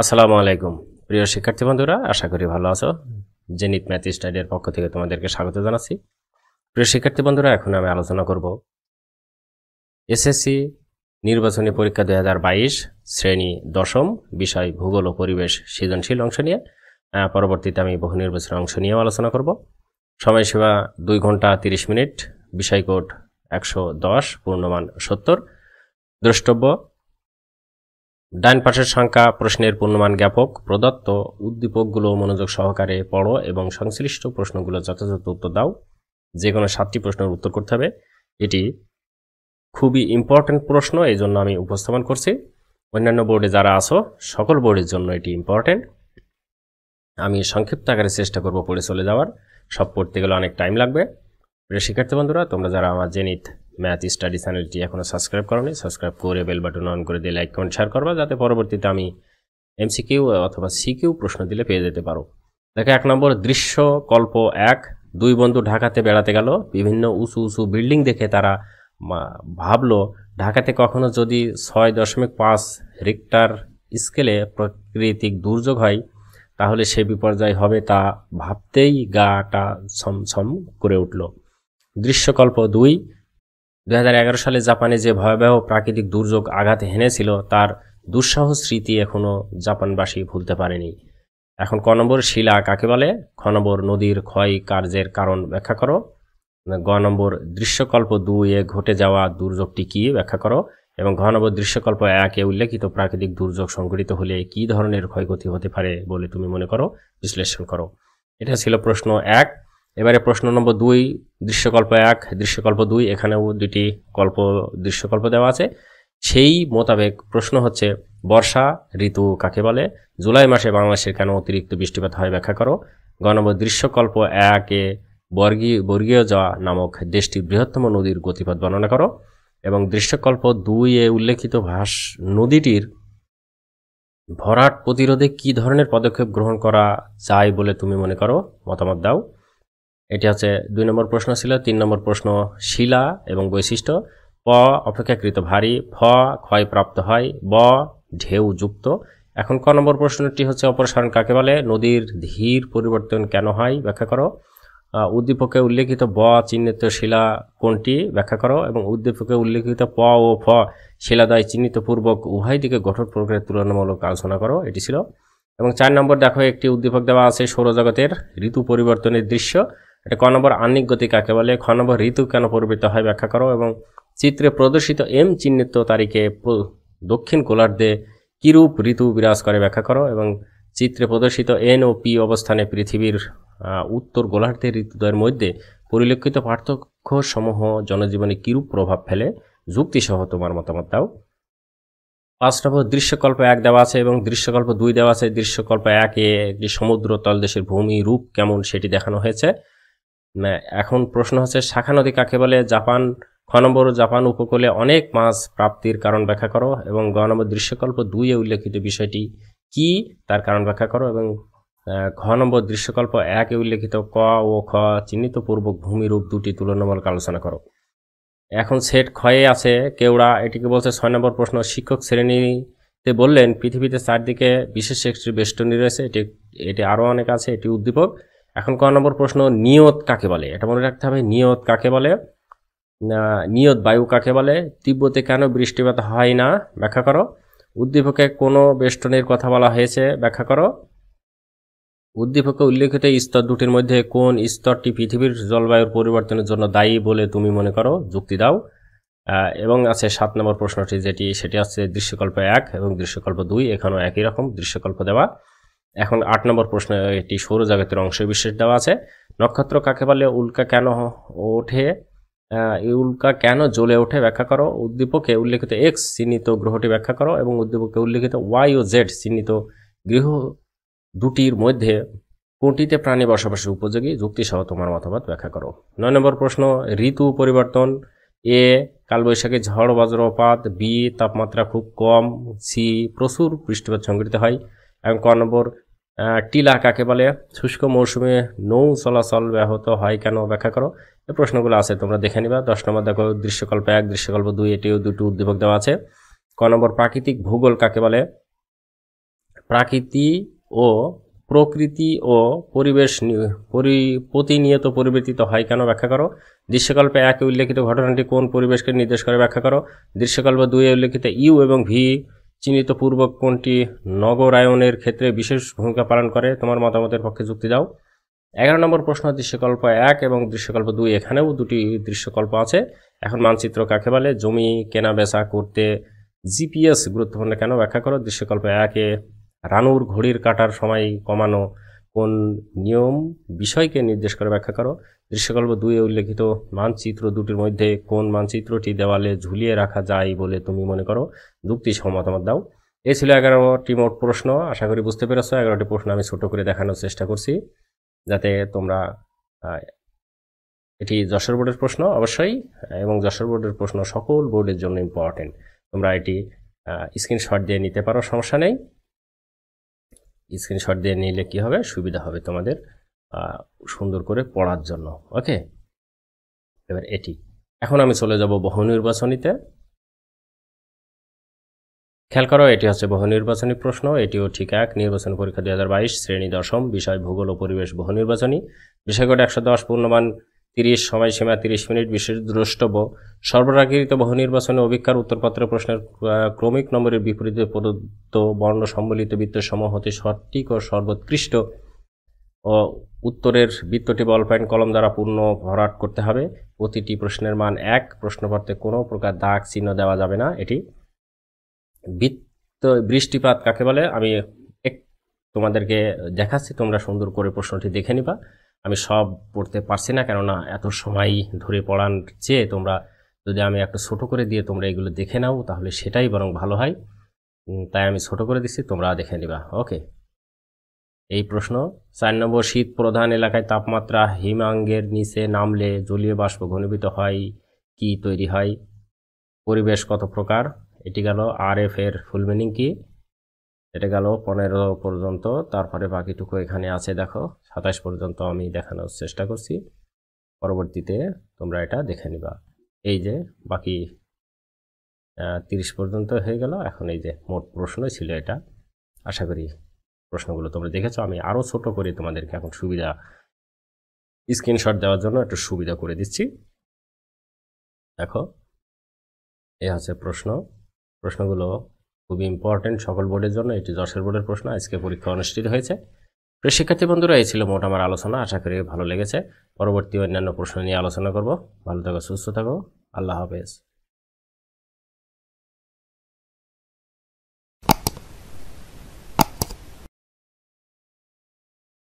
আসসালামু আলাইকুম। প্রিয় শিক্ষার্থী বন্ধুরা, আশা করি ভালো আছো। জেনিত ম্যাথ স্টাডির পক্ষ থেকে তোমাদেরকে স্বাগত জানাচ্ছি। প্রিয় শিক্ষার্থী বন্ধুরা, এখন আমি আলোচনা করব এসএসসি নির্বাচনী পরীক্ষা দু হাজার বাইশ শ্রেণি দশম বিষয় ভূগোল ও পরিবেশ সৃজনশীল অংশ নিয়ে। পরবর্তীতে আমি বহু নির্বাচনের অংশ নিয়েও আলোচনা করব। সময়সীমা দুই ঘণ্টা তিরিশ মিনিট, বিষয় কোড একশো দশ, পূর্ণমান সত্তর। দ্রষ্টব্য ডান পাশের সংখ্যা প্রশ্নের পূর্ণমান জ্ঞাপক, প্রদত্ত উদ্দীপকগুলো মনোযোগ সহকারে পড়ো এবং সংশ্লিষ্ট প্রশ্নগুলো যথাযথ উত্তর দাও। যে কোনো সাতটি প্রশ্নের উত্তর করতে হবে। এটি খুবই ইম্পর্ট্যান্ট প্রশ্ন এই জন্য আমি উপস্থাপন করছি। অন্যান্য বোর্ডে যারা আসো সকল বোর্ডের জন্য এটি ইম্পর্ট্যান্ট আমি সংক্ষিপ্ত আকারে চেষ্টা করব পড়ে চলে যাওয়ার। সব পড়তে গেলে অনেক টাইম লাগবে। শিক্ষার্থী বন্ধুরা, তোমরা যারা আমার জেনিত ম্যাথ স্টাডি চ্যানেলটি এখনও সাবস্ক্রাইব করনি সাবস্ক্রাইব করে বেল বাটন অন করে দিয়ে লাইক কমেন্ট শেয়ার করবা যাতে পরবর্তীতে আমি এমসিকিউ অথবা সিকিউ প্রশ্ন দিলে পেয়ে যেতে পারো। দেখো এক নম্বর, দৃশ্য কল্প এক, দুই বন্ধু ঢাকাতে বেড়াতে গেল, বিভিন্ন উঁচু উঁচু বিল্ডিং দেখে তারা ভাবলো, ঢাকাতে কখনো যদি ছয় দশমিক পাঁচ রিক্টার স্কেলে প্রাকৃতিক দুর্যোগ হয়, তাহলে সে বিপর্যয় হবে তা ভাবতেই গাটা ছমছম করে উঠল। দৃশ্যকল্প দুই দু হাজার এগারো সালে জাপানে যে ভয়াবহ প্রাকৃতিক দুর্যোগ আঘাত হেনেছিল, তার দুঃসাহ স্মৃতি এখনও জাপানবাসী ভুলতে পারেনি। এখন ক নম্বর শিলা কাকে বলে? খ নম্বর নদীর ক্ষয় কার্যের কারণ ব্যাখ্যা করো। গ নম্বর দৃশ্যকল্প দুইয়ে ঘটে যাওয়া দুর্যোগটি কী ব্যাখ্যা করো। এবং ঘ নম্বর দৃশ্যকল্প একে উল্লেখিত প্রাকৃতিক দুর্যোগ সংঘটিত হলে কী ধরনের ক্ষয়ক্ষতি হতে পারে বলে তুমি মনে করো? বিশ্লেষণ করো। এটা ছিল প্রশ্ন এক। এবারে প্রশ্ন নম্বর দুই, দৃশ্যকল্প এক, দৃশ্যকল্প দুই, এখানেও দুটি কল্প, দৃশ্যকল্প দেওয়া আছে। সেই মোতাবেক প্রশ্ন হচ্ছে, বর্ষা ঋতু কাকে বলে? জুলাই মাসে বাংলাদেশের কেন অতিরিক্ত বৃষ্টিপাত হয় ব্যাখ্যা করো। গ নম্বর, দৃশ্যকল্প একে বর্গী, বর্গীয় যা নামক দেশটির বৃহত্তম নদীর গতিপথ বর্ণনা করো। এবং দৃশ্যকল্প দুই এ উল্লেখিত ভাস, নদীটির ভরাট প্রতিরোধে কি ধরনের পদক্ষেপ গ্রহণ করা যায় বলে তুমি মনে করো? মতামত দাও। এটি হচ্ছে দুই নম্বর প্রশ্ন ছিল, তিন নম্বর প্রশ্ন শিলা এবং বৈশিষ্ট্য। প, অপেক্ষাকৃত ভারী, ফ ক্ষয়প্রাপ্ত হয়, ব, ঢেউ যুক্ত। এখন ক নম্বর প্রশ্নটি হচ্ছে, অপসারণ কাকে বলে? নদীর ধীর পরিবর্তন কেন হয়? ব্যাখ্যা করো। উদ্দীপকে উল্লেখিত ব চিহ্নিত শিলা কোনটি? ব্যাখ্যা করো। এবং উদ্দীপকে উল্লেখিত প ও ফ শিলাদয় চিহ্নিত পূর্বক উভয় দিকে গঠন প্রক্রিয়ার তুলনামূলক আলোচনা করো। এটি ছিল। এবং চার নম্বর দেখো, একটি উদ্দীপক দেওয়া আছে সৌরজগতের ঋতু পরিবর্তনের দৃশ্য। এটা ক নম্বর গতি কাকে বলে? খ নম্বর ঋতু কেন পরিবর্তিত হয় ব্যাখ্যা করো এবং চিত্রে প্রদর্শিত এম চিহ্নিত তারিখে দক্ষিণ গোলার্ধে কিরূপ ঋতু বিরাজ করে ব্যাখ্যা করো এবং চিত্রে প্রদর্শিত এন ও পি অবস্থানে পৃথিবীর উত্তর গোলার্ধের ঋতুদ্বয়ের মধ্যে পরিলক্ষিত পার্থক্য সমূহ জনজীবনে কিরূপ প্রভাব ফেলে? যুক্তিসহ তোমার মতামত দাও। পাঁচ নম্বর দৃশ্যকল্প এক দেওয়া আছে এবং দৃশ্যকল্প দুই দেওয়া আছে। দৃশ্যকল্প একে একটি সমুদ্র তলদেশের ভূমি রূপ কেমন সেটি দেখানো হয়েছে। এখন প্রশ্ন হচ্ছে, শাখা নদী কাকে বলে? জাপান, খ নম্বর জাপান উপকূলে অনেক মাছ প্রাপ্তির কারণ ব্যাখ্যা করো এবং গ নম্বর দৃশ্যকল্প দুইয়ে উল্লেখিত বিষয়টি কি? তার কারণ ব্যাখ্যা করো এবং ঘ নম্বর দৃশ্যকল্প একে উল্লেখিত ক ও খ চিহ্নিত পূর্বক ভূমিরূপ দুটি তুলনামূলক আলোচনা করো। এখন সেট ক্ষয়ে আছে কেউড়া এটিকে বলছে ছয় নম্বর প্রশ্ন। শিক্ষক শ্রেণীতে বললেন, পৃথিবীতে চারদিকে বিশেষ একটি বেষ্টনী রয়েছে, এটি এটি আরও অনেক আছে, এটি উদ্দীপক। এখন ক নম্বর প্রশ্ন, নিয়ত কাকে বলে? এটা মনে রাখতে হবে, নিয়ত কাকে বলে? নিয়ত বায়ু কাকে বলে? তিব্বতে কেন বৃষ্টিপাত হয় না? ব্যাখ্যা করো। উদ্দীপকে কোনো বেষ্টনের কথা বলা হয়েছে? ব্যাখ্যা করো। উদ্দীপকে উল্লেখিত স্তর দুটির মধ্যে কোন স্তরটি পৃথিবীর জলবায়ুর পরিবর্তনের জন্য দায়ী বলে তুমি মনে করো? যুক্তি দাও। এবং আছে সাত নম্বর প্রশ্নটি, যেটি, সেটি আছে দৃশ্যকল্প এক এবং দৃশ্যকল্প দুই। এখানেও একই রকম দৃশ্যকল্প দেওয়া। এখন আট নম্বর প্রশ্ন এটি সৌরজগতের অংশ বিশেষ দেওয়া আছে। নক্ষত্র কাকে বলে? উল্কা কেন ওঠে? উল্কা কেন জ্বলে ওঠে ব্যাখ্যা করো। উদ্দীপকে উল্লেখিত এক্স চিহ্নিত গ্রহটি ব্যাখ্যা করো এবং উদ্দীপকে উল্লেখিত ওয়াই ও জেড চিহ্নিত গৃহ দুটির মধ্যে কোনটিতে প্রাণী বসবাসের উপযোগী? যুক্তিসহ তোমার মতামত ব্যাখ্যা করো। নয় নম্বর প্রশ্ন, ঋতু পরিবর্তন। এ, কালবৈশাখী ঝড়, বজ্রপাত। বি, তাপমাত্রা খুব কম। সি, প্রচুর বৃষ্টিপাত সংঘটিত হয়। এবং ক নম্বর টিলা কাকে বলে? শুষ্ক মৌসুমে নৌ চলাচল ব্যাহত হয় কেন ব্যাখ্যা করো। এই প্রশ্নগুলো আছে, তোমরা দেখে নিবা। দশ নম্বর দেখো, দৃশ্যকল্প এক, দৃশ্যকল্প দুই, এটিও দুটি উদ্দীপক দেওয়া আছে। ক নম্বর, প্রাকৃতিক ভূগোল কাকে বলে? প্রাকৃতি ও প্রকৃতি ও পরিবেশ পরি- প্রতিনিয়ত পরিবর্তিত হয় কেন ব্যাখ্যা করো। দৃশ্যকল্পে একে, উল্লেখিত ঘটনাটি কোন পরিবেশকে নির্দেশ করে ব্যাখ্যা করো। দৃশ্যকল্প দুয়ে উল্লেখিত ইউ এবং ভি চিহ্নিত পূর্বক কোনটি নগরায়নের ক্ষেত্রে বিশেষ ভূমিকা পালন করে, তোমার মতামতের পক্ষে যুক্তি দাও। এগারো নম্বর প্রশ্ন, দৃশ্যকল্প এক এবং দৃশ্যকল্প দুই, এখানেও দুটি দৃশ্যকল্প আছে। এখন মানচিত্র কাকে বলে? জমি কেনা বেচা করতে জিপিএস গুরুত্বপূর্ণ কেন? ব্যাখ্যা করো। দৃশ্যকল্প একে রানুর ঘড়ির কাটার সময় কমানো কোন নিয়ম, বিষয়কে নির্দেশ করে ব্যাখ্যা করো। দৃশ্যকল্প দুয়ে উল্লেখিত মানচিত্র দুটির মধ্যে কোন মানচিত্রটি দেওয়ালে ঝুলিয়ে রাখা যায় বলে তুমি মনে করো? যুক্তি মতামত দাও। এই ছিল এগারোটি মোট প্রশ্ন। আশা করি বুঝতে পেরেছ। এগারোটি প্রশ্ন আমি ছোট করে দেখানোর চেষ্টা করছি, যাতে তোমরা এটি যশোর বোর্ডের প্রশ্ন অবশ্যই, এবং যশোর বোর্ডের প্রশ্ন সকল বোর্ডের জন্য ইম্পর্টেন্ট তোমরা এটি স্ক্রিনশট দিয়ে নিতে পারো, সমস্যা নেই। স্ক্রিনশট দিয়ে নিলে কি হবে? সুবিধা হবে তোমাদের সুন্দর করে পড়ার জন্য ওকে এবার এটি। এখন আমি চলে যাব বহু নির্বাচনীতে। খেয়াল করো, এটি হচ্ছে বহু নির্বাচনী প্রশ্ন, এটিও ঠিক এক, নির্বাচন পরীক্ষা দুই হাজার বাইশ, শ্রেণি দশম, বিষয়, ভূগোল ও পরিবেশ বহু নির্বাচনী। বিষয়কোড একশো দশ, পূর্ণমান তিরিশ সময়সীমা, তিরিশ মিনিট বিশেষ দ্রষ্টব্য। সর্বরাকৃত বহু নির্বাচনী অভিজ্ঞার উত্তরপত্র প্রশ্নের ক্রমিক নম্বরের বিপরীতে প্রদত্ত বর্ণ সম্বলিত বৃত্তসমূহ হতে সঠিক ও সর্বোৎকৃষ্ট। ও উত্তরের বৃত্তটি বল পয়েন্ট কলম দ্বারা পূর্ণ ভরাট করতে হবে। প্রতিটি প্রশ্নের মান এক, প্রশ্নপত্রে কোনো প্রকার দাগ চিহ্ন দেওয়া যাবে না এটি। বৃত্ত, বৃষ্টিপাত কাকে বলে? আমি তোমাদেরকে দেখাচ্ছি, তোমরা সুন্দর করে প্রশ্নটি দেখে নিবা। আমি সব পড়তে পারছি না, কেননা এত সময় ধরে পড়ান চেয়ে তোমরা যদি আমি একটা ছোট করে দিয়ে তোমরা এগুলো দেখে নাও, তাহলে সেটাই বরং ভালো হয়। তাই আমি ছোট করে দিচ্ছি তোমরা দেখে নিবা। ওকে। এই প্রশ্ন, চার নম্বর, শীত প্রধান এলাকায় তাপমাত্রা হিমাঙ্গের নিচে নামলে জলীয় বাষ্প ঘনীভূত হয়, কি তৈরি হয়? পরিবেশ কত প্রকার? এটি গেল আর এফ এর ফুল মিনিং কি? এটা গেল পনেরো পর্যন্ত, তারপরে বাকিটুকু এখানে আছে দেখো, সাতাশ পর্যন্ত আমি দেখানোর চেষ্টা করছি। পরবর্তীতে তোমরা এটা দেখে নিবা। এই যে বাকি তিরিশ পর্যন্ত হয়ে গেল, এখন এই যে মোট প্রশ্নই ছিল এটা। আশা করি প্রশ্নগুলো তোমরা দেখেছ। আমি আরও ছোট করে তোমাদেরকে এখন সুবিধা, স্ক্রিনশট দেওয়ার জন্য একটু সুবিধা করে দিচ্ছি। দেখো, এ হচ্ছে প্রশ্ন। প্রশ্নগুলো খুবই ইম্পর্টেন্ট সকল বোর্ডের জন্য, এটি যশোর বোর্ডের প্রশ্ন, আজকে পরীক্ষা অনুষ্ঠিত হয়েছে। প্রিয় শিক্ষার্থী বন্ধুরা, এই ছিল মোট আমার আলোচনা, আশা করি ভালো লেগেছে। পরবর্তী অন্যান্য প্রশ্ন নিয়ে আলোচনা করব। ভালো থাকো, সুস্থ থাকো, আল্লাহ হাফেজ।